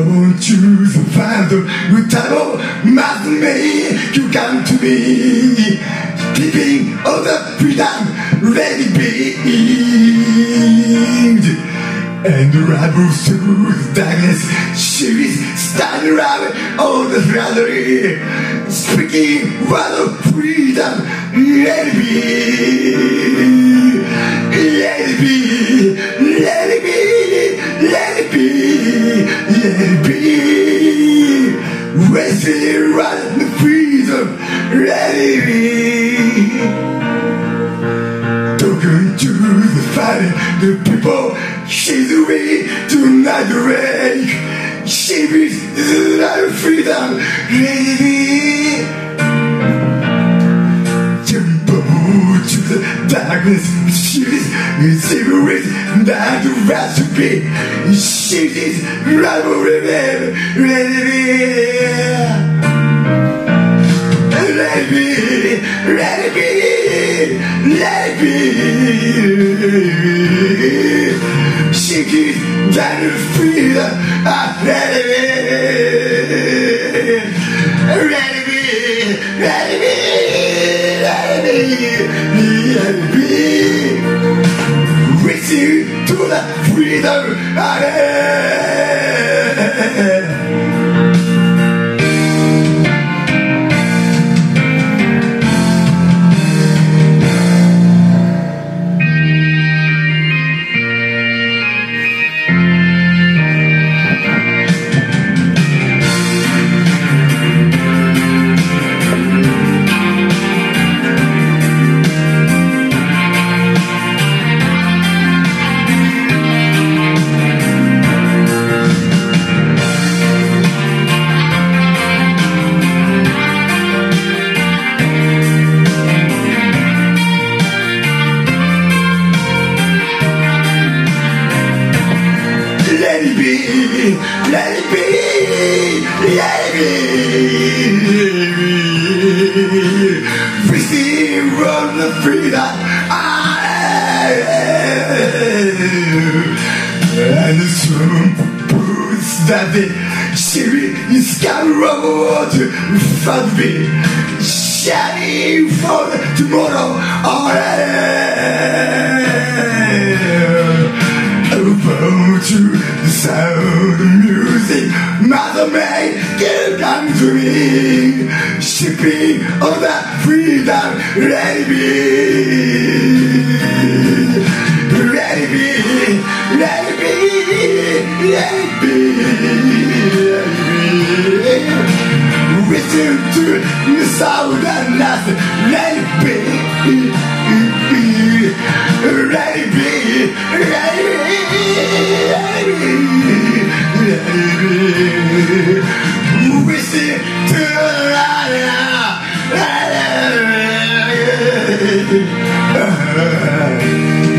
Don't you find the title must make you come to me Keeping all the freedom ready being And the rival through darkness She is standing around on the gallery Speaking what of freedom ready being wasting around the freedom, let it be. Talking to the fighting, the people, she's away tonight awake. She is the freedom, ready. Jump to the darkness, she is cigarette, not the recipe. She is rivalry, ready. Let it be, let it be, let it be, let it be. Reaching to the freedom, ahead. Let it be, let it be. Receive from the freedom I And the city is coming to front of me. Shining for tomorrow already. To. Shipping all that freedom, it be. It be, it be, it be. Listen to the sound of nothing, it be. It be, be, be, be. Light,